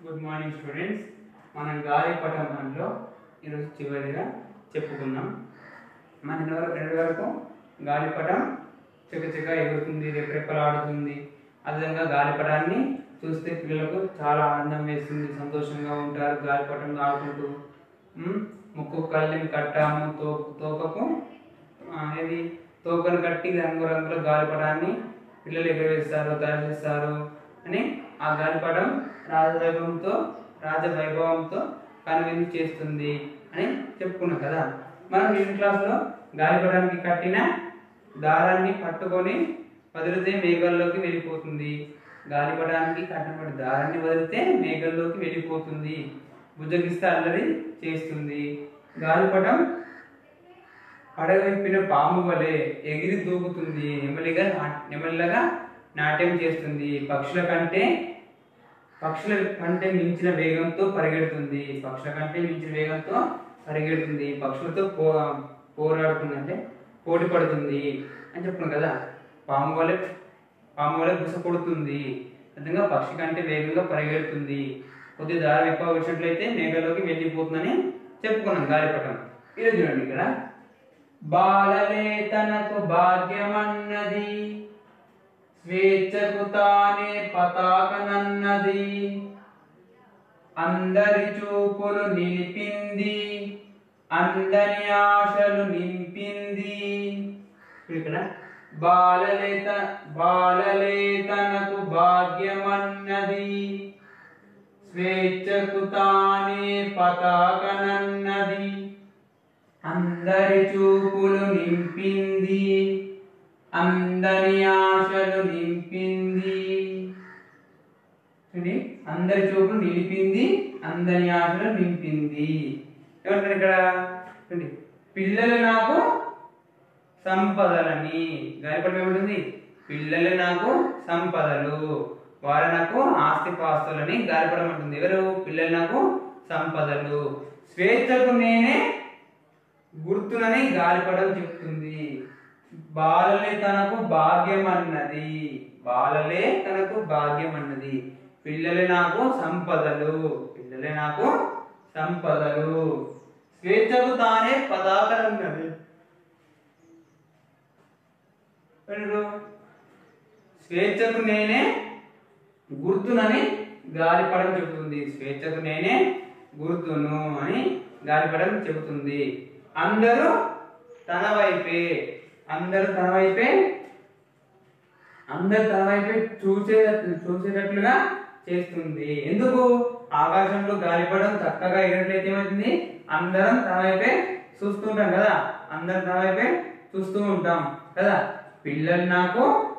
Good morning students మనం గాలిపటం దాంట్లో ఈరోజు చివరిగా చెప్పుకున్నాం మన రెండు వరకు గాలిపటం చకచక ఎగురుతుంది రెప్రెప్పలాడుతుంది అదేవిధంగా గాలిపటాన్ని చూస్తే పిల్లలకు చాలా ఆనందం వేస్తుంది సంతోషంగా ఉంటారు గాలిపటం ఆడుకుంటూ ముక్కు కళ్ళని కట్టాము తో తోకకు అనేది ఇది తోకను కట్టి రంగురంగుల గాలిపటాన్ని పిల్లలు ఎగరవేస్తారు తయారు చేస్తారు అని ఆ గాలిపటం రాజవైభవంతో రాజవైభవంతో కనువిందు చేస్తుంది అని చెప్పుకున్నాం కదా. మనం నిన్న క్లాస్లో గాలిపటానికి కట్టిన దారాన్ని పట్టుకొని వదిలితే మేఘల్లోకి వెళ్ళిపోతుంది. గాలిపటానికి కట్టినటువంటి దారాన్ని వదిలితే మేఘల్లోకి వెళ్ళిపోతుంది. బుజ్జగిస్తే అల్లరి చేస్తుంది. గాలిపటం పడవిప్పిన పాము వలె ఎగిరి దూకుతుంది. నెమ్మలిగా నెమ్మలిగా నాట్యం చేస్తుంది. పక్షుల కంటే పక్షుల కంటే మించిన వేగంతో పరిగెడుతుంది. పక్షుల కంటే మించిన వేగంతో పరిగెడుతుంది. పక్షులతో పో పోరాడుతుంది అంటే పోటీ పడుతుంది అని చెప్పుకున్నాం కదా. పాము వలె పాము వలె బుస కొడుతుంది. విధంగా పక్షి కంటే వేగంగా పరిగెడుతుంది. కొద్ది దారం ఎక్కువ వచ్చినట్లయితే మేఘలోకి వెళ్ళిపోతుందని చెప్పుకున్నాం గాలిపటం. ఇది చూడండి ఇక్కడ. బాలలే తనకు భాగ్యమన్నది. స్వేచ్ఛకు తానే పతాకనన్నది. అందరి చూపులు నిలిపింది. అందరి ఆశలు నింపింది. ఇక్కడ బాలలే త- బాలలే తనకు భాగ్యమన్నది. స్వేచ్ఛకు తానే పతాకనన్నది. అందరి చూపులు నింపింది. అందరి ఆశలు నింపింది. చూడండి అందరి చూపులు నిలిపింది అందరి ఆశలు నింపింది. ఏమంటారు ఇక్కడ? చూడండి పిల్లలు నాకు సంపదలని. గాయపడం ఏముంటుంది? పిల్లలు నాకు సంపదలు. వారు నాకు ఆస్తిపాస్తులని. గాయపడం ఉంటుంది ఎవరు? పిల్లలు నాకు సంపదలు. స్వేచ్ఛకు నేనే గుర్తునని గాలిపడం చెప్తుంది. బాలలే తనకు భాగ్యం అన్నది బాలలే తనకు భాగ్యం అన్నది పిల్లలే నాకు సంపదలు. పిల్లలే నాకు సంపదలు. స్వేచ్ఛకు తానే పదాకరన్నది. వినరు? స్వేచ్ఛకు నేనే గుర్తునని గాలిపడం చెబుతుంది. స్వేచ్ఛకు నేనే గుర్తును అని గాలిపడం చెబుతుంది. అందరూ తన వైపే. అందరూ తన వైపే అందరు తన వైపే చూసే చూసేటట్లుగా చేస్తుంది. ఎందుకు? ఆకాశంలో గాలిపడం చక్కగా ఎగినట్లయితే ఏమవుతుంది? అందరం తన వైపే చూస్తుంటాం కదా. అందరం తన వైపే చూస్తూ ఉంటాం కదా. పిల్లలు నాకు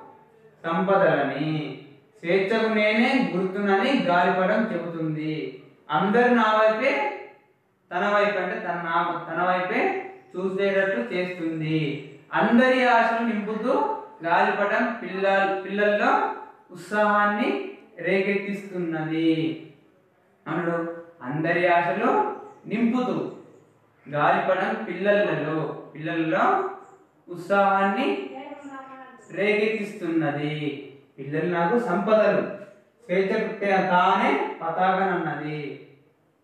సంపదలని స్వేచ్ఛకు నేనే గుర్తునని గాలిపడం చెబుతుంది. అందరు నా వైపే తన వైపు అంటే తన నా తన వైపే చూసేటట్లు చేస్తుంది. అందరి ఆశలు నింపుతూ గాలిపటం పిల్ల పిల్లల్లో ఉత్సాహాన్ని రేకెత్తిస్తున్నది. అవును అందరి ఆశలు నింపుతూ గాలిపటం పిల్లలలో పిల్లల్లో ఉత్సాహాన్ని రేకెత్తిస్తున్నది. పిల్లలు నాకు సంపదలు. స్వేచ్ఛ తానే పతాకనన్నది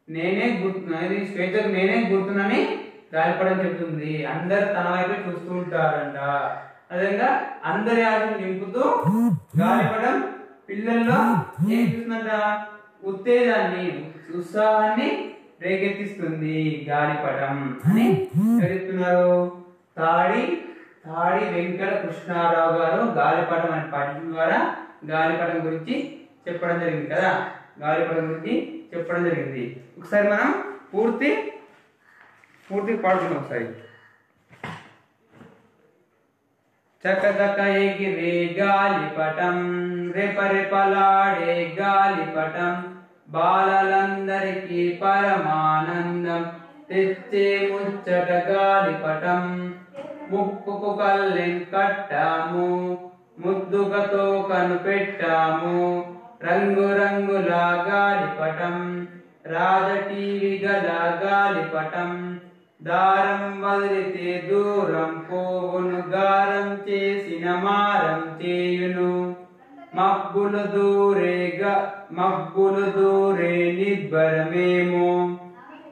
నేనే గుర్తు స్వేచ్ఛకు నేనే గుర్తునని గాలిపడం చెప్తుంది. అందరు తన వైపే చూస్తూ ఉంటారంట. అదేవిధంగా అందరి ఆశను నింపుతూ గాలిపడం పిల్లల్లో ఏం చూస్తుందంట? ఉత్తేజాన్ని ఉత్సాహాన్ని రేకెత్తిస్తుంది గాలిపటం అని చెప్తున్నారు? తాడి తాడి వెంకట కృష్ణారావు గారు గాలిపటం అనే పాఠ్యం ద్వారా గాలిపటం గురించి చెప్పడం జరిగింది కదా? గాలిపటం గురించి చెప్పడం జరిగింది. ఒకసారి మనం పూర్తి పూర్తి పాడుకున్నాం ఒకసారి. చకచక ఎగిరే గాలిపటం రెపరెపలాడే గాలిపటం బాలలందరికీ పరమానందం తెచ్చే ముచ్చట గాలిపటం. ముక్కుకు కల్లెం కట్టాము ముద్దుగతో కనిపెట్టాము రంగురంగుల గాలిపటం రాజ టీవీ గల గాలిపటం దారం వదిలితే దూరం పోవును గారం చేసిన మారం చేయును. మబ్బులు దూరేగా మబ్బులు దూరే నిబ్బరమేమో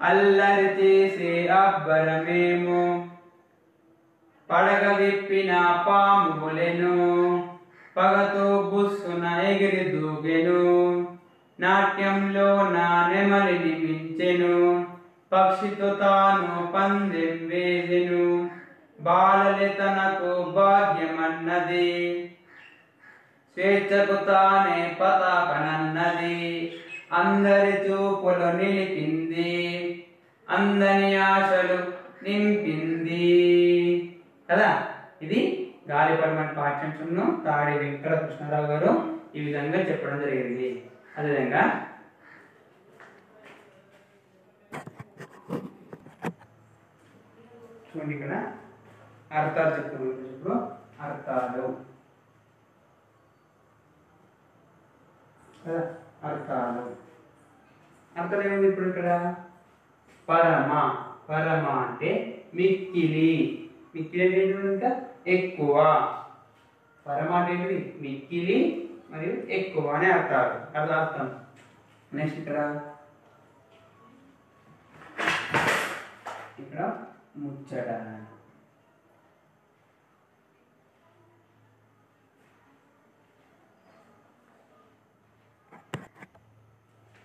అల్లరి చేసే అబ్బరమేమో. పడగ విప్పిన పాములెను. పగతో బుస్సున ఎగిరి దూగెను నాట్యంలో నా నెమలిని మించెను. పక్షితో తాను పందెం వేసెను బాలలే తనకు భాగ్యమన్నది. స్వేచ్ఛకు తానే పతాకనన్నది. అందరి చూపులు నిలిపింది. అందని ఆశలు నింపింది. కదా? ఇది గాలిపరమైన పాఠ్యాంశంను తాడి వెంకట కృష్ణారావు గారు ఈ విధంగా చెప్పడం జరిగింది. అదేవిధంగా చూడండి ఇక్కడ. అర్థాలు చెప్తున్నాం ఇప్పుడు. అర్థాలు. కదా? అర్థాలు. అర్థం ఏముంది ఇప్పుడు ఇక్కడ? పరమ పరమ అంటే మిక్కిలి. మిక్కిలి అంటే ఏంటి ఇంకా? ఎక్కువ. పరమ అంటే ఏంటిది మిక్కిలి మరియు ఎక్కువ అనే అర్థాలు. అర్థం అర్థం. నెక్స్ట్ ఇక్కడ. ఇక్కడ ముచ్చట.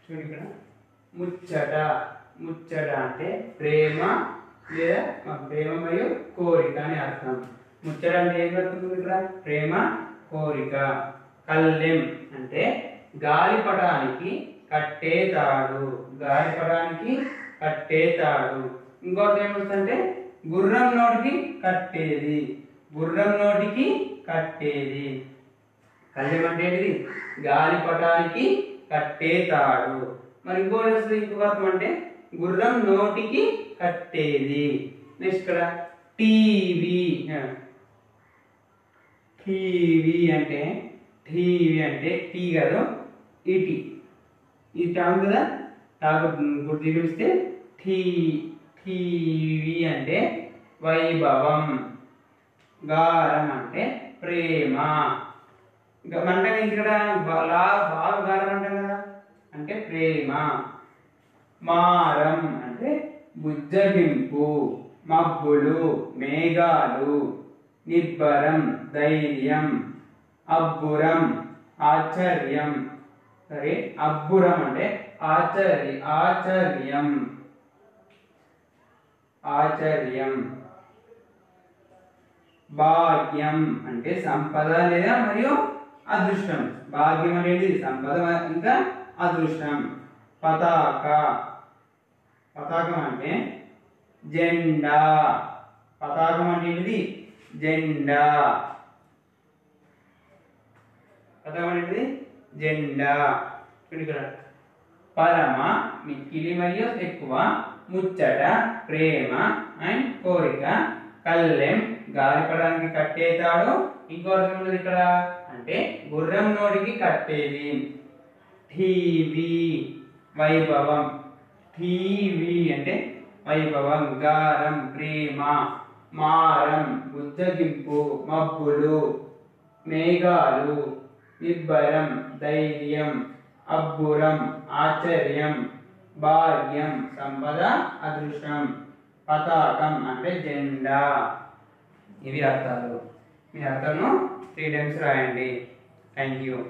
చూడండి ఇక్కడ. ముచ్చట. ముచ్చట అంటే ప్రేమ లేదా ప్రేమ మరియు కోరిక అని అర్థం. ముచ్చట అంటే ఏం అర్థం ఇక్కడ? ప్రేమ కోరిక. కల్లెం అంటే గాలిపటానికి కట్టేతాడు. గాలిపటానికి ఇంకోటి ఏమొస్తుందంటే గుర్రం నోటికి కట్టేది. గుర్రం నోటికి కట్టేది. కళ్ళెం అంటే ఏంటిది? గాలిపటానికి కట్టేతాడు. మరి ఇంకోటి వస్తుంది ఇంకొక అర్థం అంటే గుర్రం నోటికి కట్టేది. నెక్స్ట్ ఇక్కడ టీవీ. టీవీ అంటే టీవీ అంటే టీ కాదు ఇటీ ఇది టామ్ కదా? తాకు గుర్తు చూపిస్తే టీ. టీవీ అంటే వైభవం గారం అంటే ప్రేమ. ఇంకా అంటే ఇక్కడ బాగా బాగా గారం అంటాం కదా అంటే ప్రేమ. మారం అంటే బుజ్జగింపు మబ్బులు మేఘాలు నిబ్బరం ధైర్యం అబ్బురం ఆశ్చర్యం. సరే అబ్బురం అంటే ఆచర్య ఆచర్యం. ఆచర్యం. భాగ్యం అంటే సంపద లేదా మరియు అదృష్టం. భాగ్యం అనేది సంపద ఇంకా అదృష్టం. పతాక. పతాకం అంటే జెండా. పతాకం అంటే ఏంటిది? జెండా. పతాకం అనేది జెండా. ఇక్కడ పరమ మిక్కిలి మరియు ఎక్కువ ముచ్చట ప్రేమ అండ్ కోరిక. కళ్ళెం గాలిపడానికి కట్టేతాడు ఇంకో అర్థం ఉన్నది ఇక్కడ. అంటే గుర్రం నోటికి కట్టేది. టీవీ వైభవం. టీవీ అంటే వైభవం గారం ప్రేమ మారం బుద్ధగింపు మబ్బులు మేఘాలు నిబ్బరం ధైర్యం అబ్బురం ఆశ్చర్యం భాగ్యం సంపద అదృష్టం పతాకం అంటే జెండా. ఇవి అర్థాలు. మీ అర్థాలను త్రీ టైమ్స్ రాయండి. Thank you